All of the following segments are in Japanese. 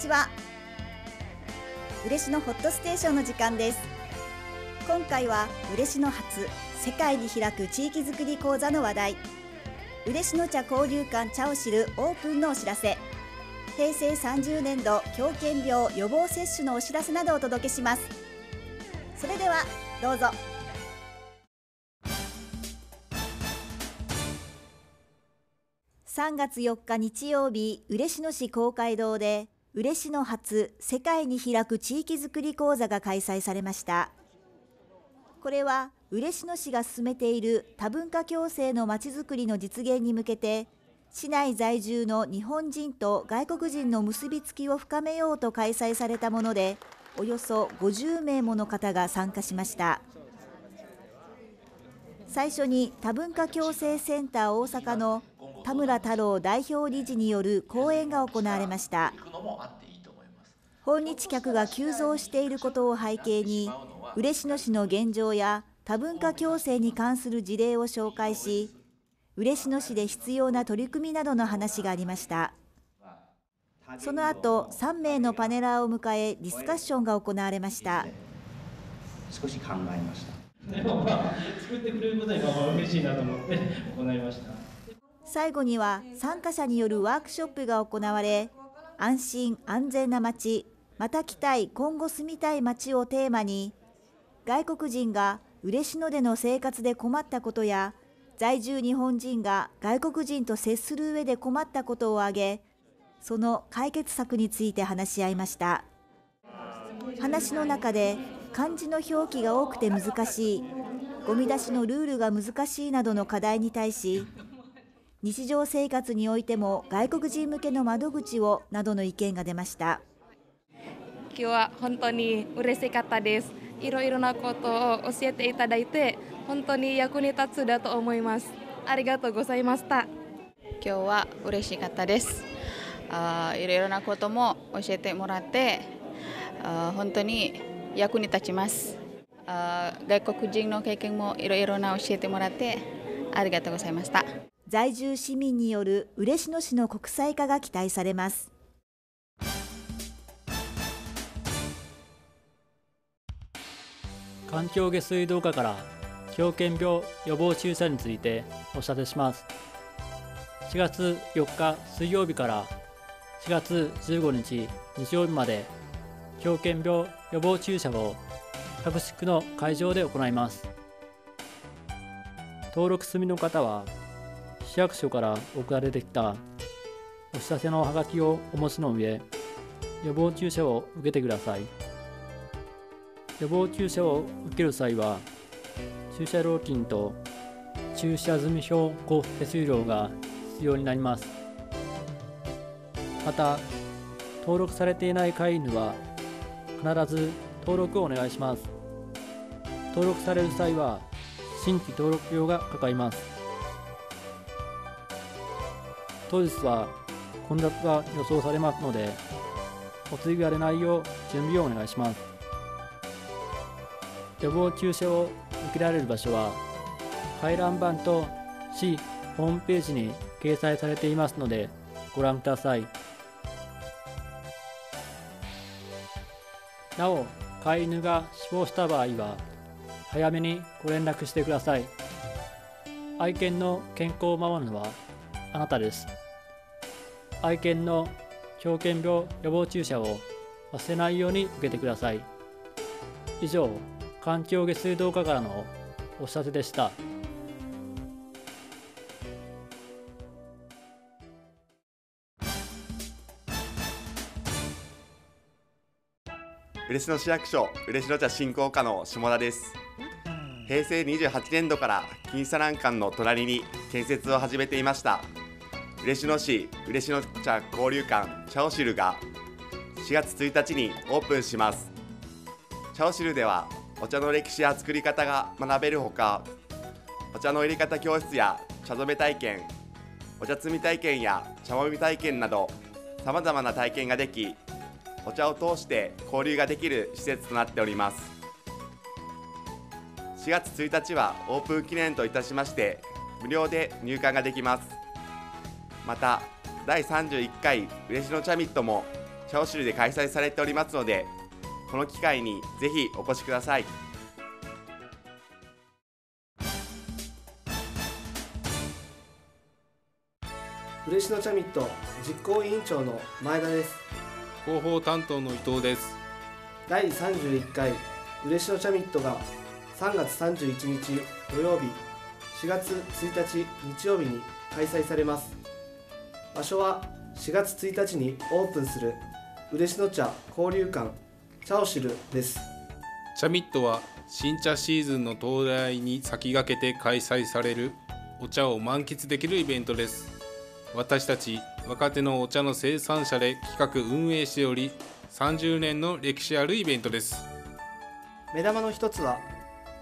こんにちは。嬉野ホットステーションの時間です。今回は嬉野初世界に開く地域づくり講座の話題。嬉野茶交流館茶を知るオープンのお知らせ。平成30年度狂犬病予防接種のお知らせなどをお届けします。それではどうぞ。3月4日日曜日嬉野市公会堂で嬉野初世界に開く地域づくり講座が開催されました。これは嬉野市が進めている多文化共生のまちづくりの実現に向けて市内在住の日本人と外国人の結びつきを深めようと開催されたものでおよそ50名もの方が参加しました。最初に多文化共生センター大阪の田村太郎代表理事による講演が行われました。訪日客が急増していることを背景に嬉野市の現状や多文化共生に関する事例を紹介し嬉野市で必要な取り組みなどの話がありました。その後3名のパネラーを迎えディスカッションが行われました。少し考えました。でもまあ作ってくれることにまあ嬉しいなと思って行いました最後には参加者によるワークショップが行われ安心安全な街また来たい今後住みたい街をテーマに外国人が嬉野での生活で困ったことや在住日本人が外国人と接する上で困ったことを挙げその解決策について話し合いました。話の中で漢字の表記が多くて難しいゴミ出しのルールが難しいなどの課題に対し日常生活においても外国人向けの窓口をなどの意見が出ました。今日は本当に嬉しかったです。いろいろなことを教えていただいて本当に役に立つだと思います。ありがとうございました。今日は嬉しかったです。あいろいろなことも教えてもらってあ本当に役に立ちます。あ外国人の経験もいろいろな教えてもらってありがとうございました在住市民による嬉野市の国際化が期待されます。環境下水道課から狂犬病予防注射についてお知らせします。4月4日水曜日から4月15日日曜日まで狂犬病予防注射を各地区の会場で行います。登録済みの方は市役所から送られてきたお知らせのハガキをお持ちの上予防注射を受けてください。予防注射を受ける際は注射料金と注射済み表交付手数料が必要になります。また登録されていない飼い犬は必ず登録をお願いします。登録される際は新規登録料がかかります。当日は混雑が予想されますのでお釣りが出ないよう準備をお願いします。予防注射を受けられる場所は回覧板と市ホームページに掲載されていますのでご覧ください。なお飼い犬が死亡した場合は早めにご連絡してください。愛犬の健康を守るのはあなたです。愛犬の狂犬病予防注射を忘れないように受けてください。以上環境下水道課からのお知らせでした。嬉野市役所嬉野茶振興課の下田です。平成28年度から金サラン館の隣に建設を始めていました嬉野市嬉野茶交流館茶を知るが4月1日にオープンします。茶を知るではお茶の歴史や作り方が学べるほかお茶の入れ方教室や茶染め体験お茶摘み体験や茶もみ体験などさまざまな体験ができお茶を通して交流ができる施設となっております。4月1日はオープン記念といたしまして無料で入館ができます。また第31回嬉野茶ミットもチャオシルで開催されておりますのでこの機会にぜひお越しください。嬉野チャミット実行委員長の前田です。広報担当の伊藤です。第31回嬉野チャミットが3月31日土曜日4月1日日曜日に開催されます場所は4月1日にオープンする嬉野茶交流館茶を知るです。チャミットは新茶シーズンの到来に先駆けて開催されるお茶を満喫できるイベントです。私たち若手のお茶の生産者で企画運営しており30年の歴史あるイベントです。目玉の一つは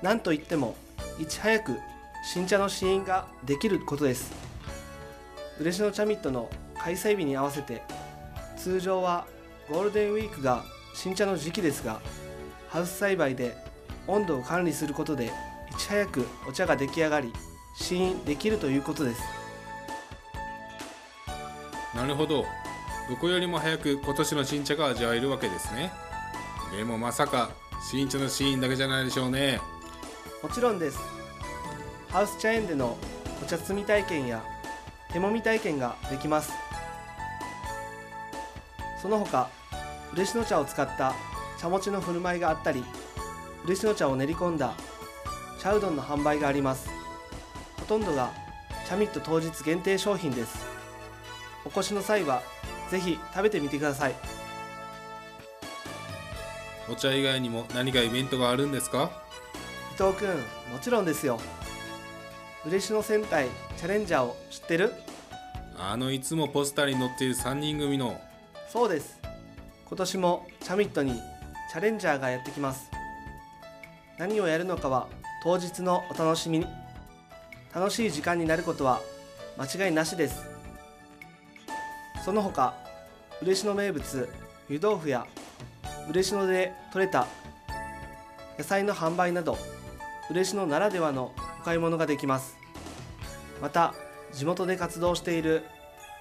何といってもいち早く新茶の試飲ができることです嬉野茶ミットの開催日に合わせて通常はゴールデンウィークが新茶の時期ですがハウス栽培で温度を管理することでいち早くお茶が出来上がり試飲できるということです。なるほど。どこよりも早く今年の新茶が味わえるわけですね。でもまさか新茶のシーンだけじゃないでしょうね。もちろんです。ハウス茶園でのお茶摘み体験や手もみ体験ができます。その他嬉野茶を使った茶餅の振る舞いがあったり嬉野茶を練り込んだ茶うどんの販売があります。ほとんどが茶ミット当日限定商品です。お越しの際はぜひ食べてみてください。お茶以外にも何かイベントがあるんですか？伊藤くんもちろんですよ嬉野戦隊チャレンジャーを知ってる？あのいつもポスターに載っている3人組の。そうです。今年もチャミットにチャレンジャーがやってきます。何をやるのかは当日のお楽しみに。楽しい時間になることは間違いなしです。その他嬉野名物湯豆腐や嬉野で採れた野菜の販売など嬉野ならではのお買い物ができます。また地元で活動している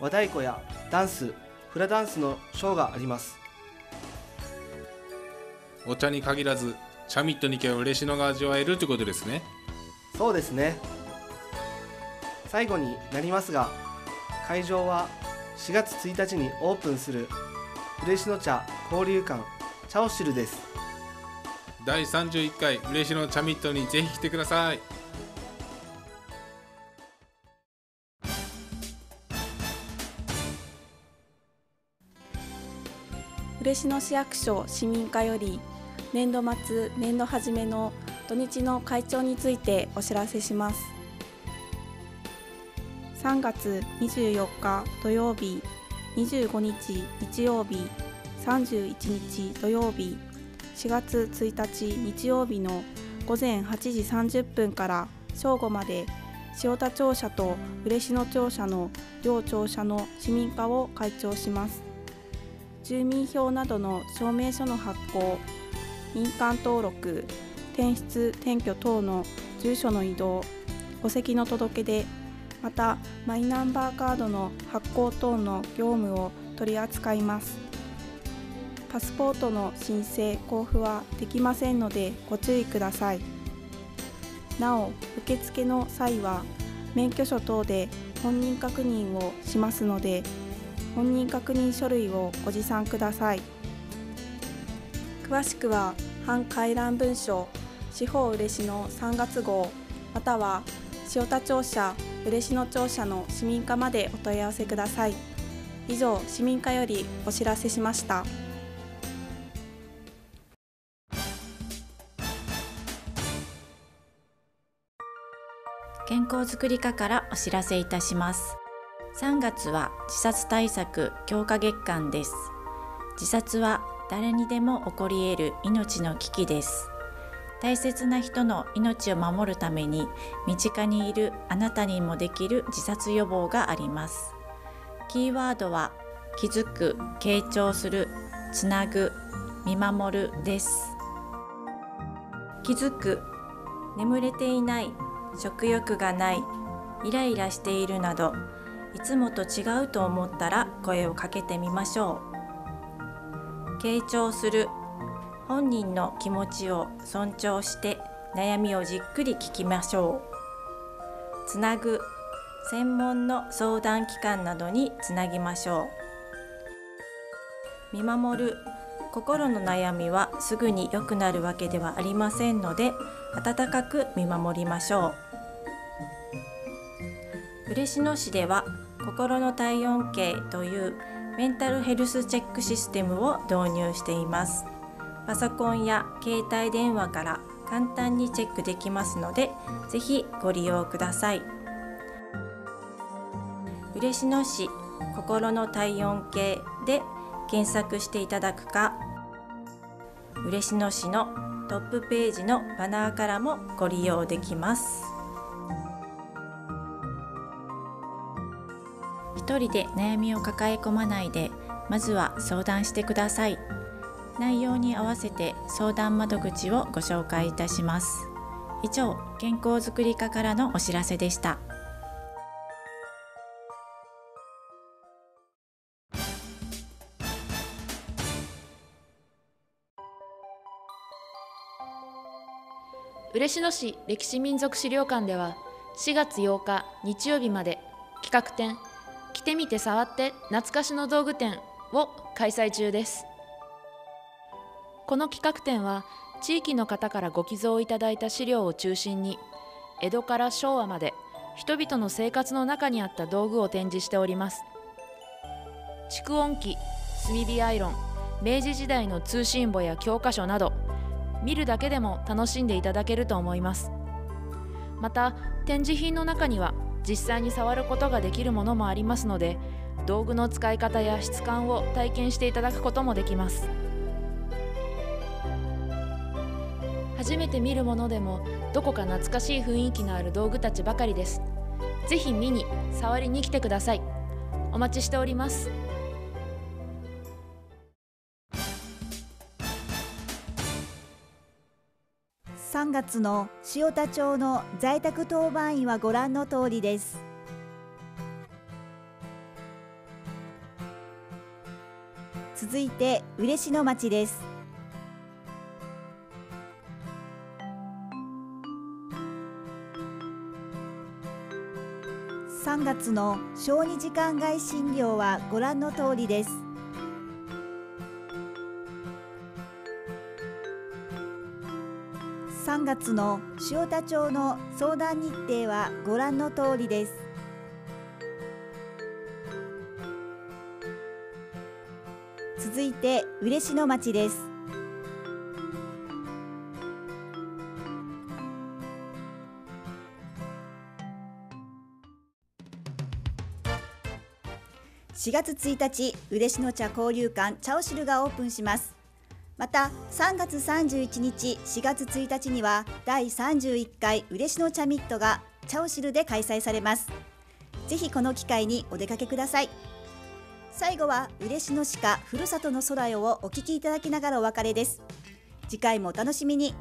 和太鼓やダンスフラダンスのショーがあります。お茶に限らずチャミットに行けば嬉野が味わえるということですね。そうですね。最後になりますが会場は4月1日にオープンする嬉野茶交流館茶を知るです。第31回嬉野チャミットにぜひ来てください嬉野市役所市民課より年度末年度初めの土日の会長についてお知らせします。3月24日土曜日25日日曜日31日土曜日4月1日日曜日の午前8時30分から正午まで塩田庁舎と嬉野庁舎の両庁舎の市民課を開庁します。住民票などの証明書の発行印鑑登録転出転居等の住所の移動戸籍の届け出またマイナンバーカードの発行等の業務を取り扱います。パスポートの申請交付はできませんのでご注意ください。なお受付の際は免許証等で本人確認をしますので本人確認書類をご持参ください。詳しくは反回覧文書司法嬉野3月号または塩田庁舎嬉野庁舎の市民課までお問い合わせください。以上市民課よりお知らせしました。健康づくり課からお知らせいたします。3月は自殺対策強化月間です。自殺は誰にでも起こり得る命の危機です。大切な人の命を守るために身近にいるあなたにもできる自殺予防があります。キーワードは気づく、傾聴する、つなぐ、見守るです。気づく、眠れていない、食欲がない、イライラしているなどいつもと違うと思ったら声をかけてみましょう。傾聴する本人の気持ちを尊重して悩みをじっくり聞きましょう。つなぐ専門の相談機関などにつなぎましょう。見守る心の悩みはすぐに良くなるわけではありませんので温かく見守りましょう。嬉野市では心の体温計というメンタルヘルスチェックシステムを導入しています。パソコンや携帯電話から簡単にチェックできますのでぜひご利用ください。嬉野市心の体温計で検索していただくか嬉野市のトップページのバナーからもご利用できます。一人で悩みを抱え込まないでまずは相談してください。内容に合わせて相談窓口をご紹介いたします。以上健康づくり課からのお知らせでした。嬉野市歴史民族資料館では4月8日日曜日まで企画展「来てみて触って懐かしの道具展」を開催中です。この企画展は地域の方からご寄贈いただいた資料を中心に江戸から昭和まで人々の生活の中にあった道具を展示しております。蓄音機炭火アイロン明治時代の通信簿や教科書など見るだけでも楽しんでいただけると思います。また展示品の中には実際に触ることができるものもありますので道具の使い方や質感を体験していただくこともできます。初めて見るものでもどこか懐かしい雰囲気のある道具たちばかりです。ぜひ見に触りに来てください。お待ちしております。3月の塩田町の在宅当番員はご覧の通りです。続いて嬉野町です。3月の小児時間外診療はご覧の通りです。3月の塩田町の相談日程はご覧の通りです。続いて嬉野町です。4月1日嬉野茶交流館茶を知るがオープンします。また3月31日4月1日には第31回嬉野茶ミットが茶を知るで開催されます。ぜひこの機会にお出かけください。最後は嬉野鹿ふるさとの空よをお聞きいただきながらお別れです。次回もお楽しみに。